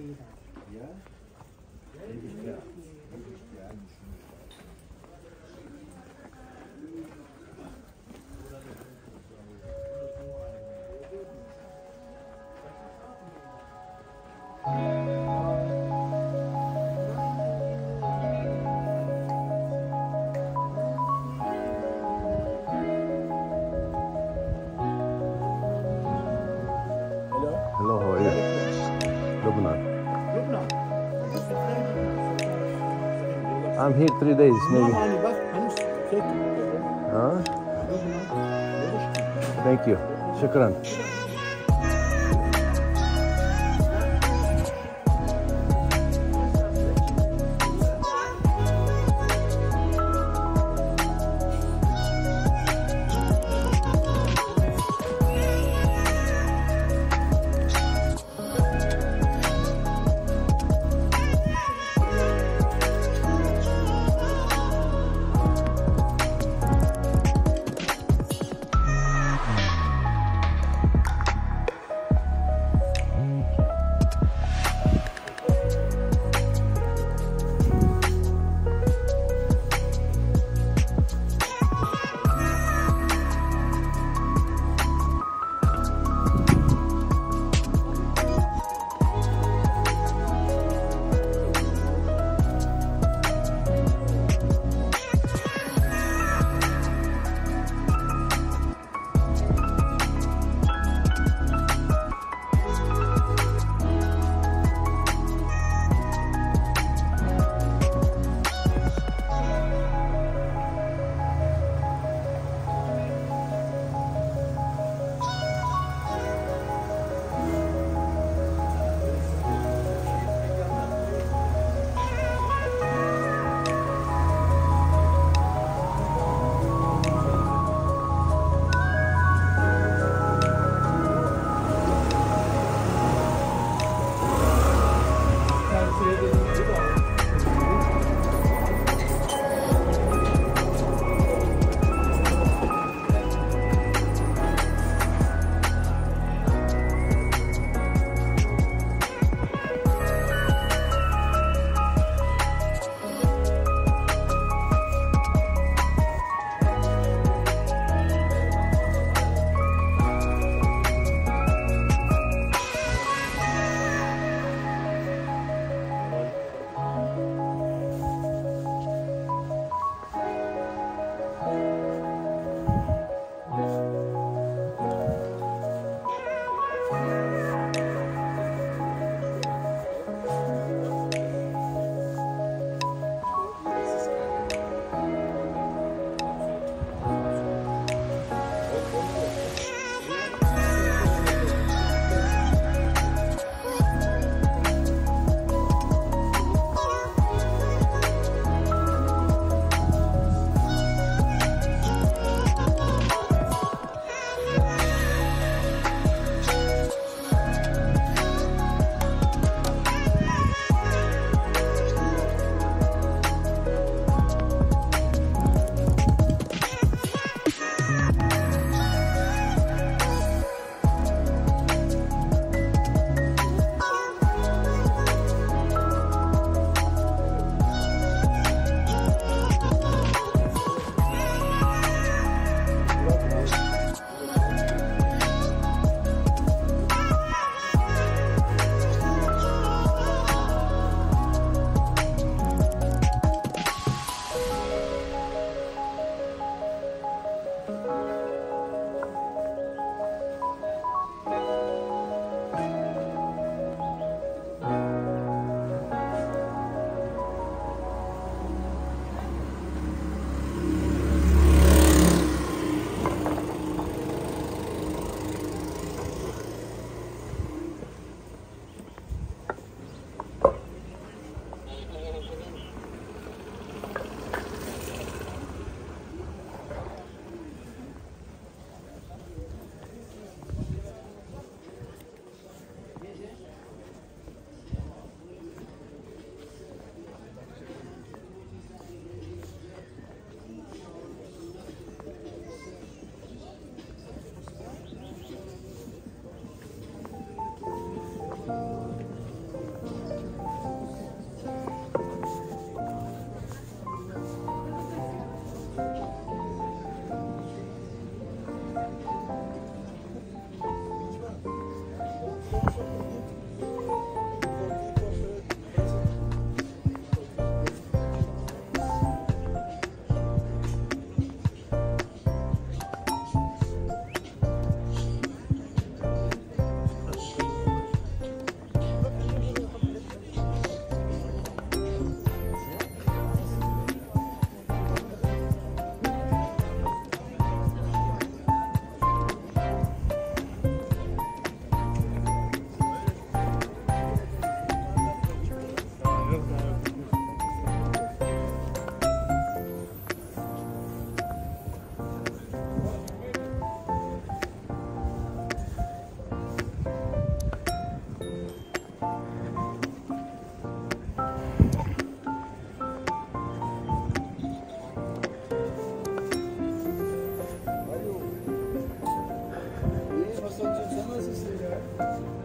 Leder. Ja? Ewig here three days, maybe. Huh? Thank you. Shukran. 甚至真是一个。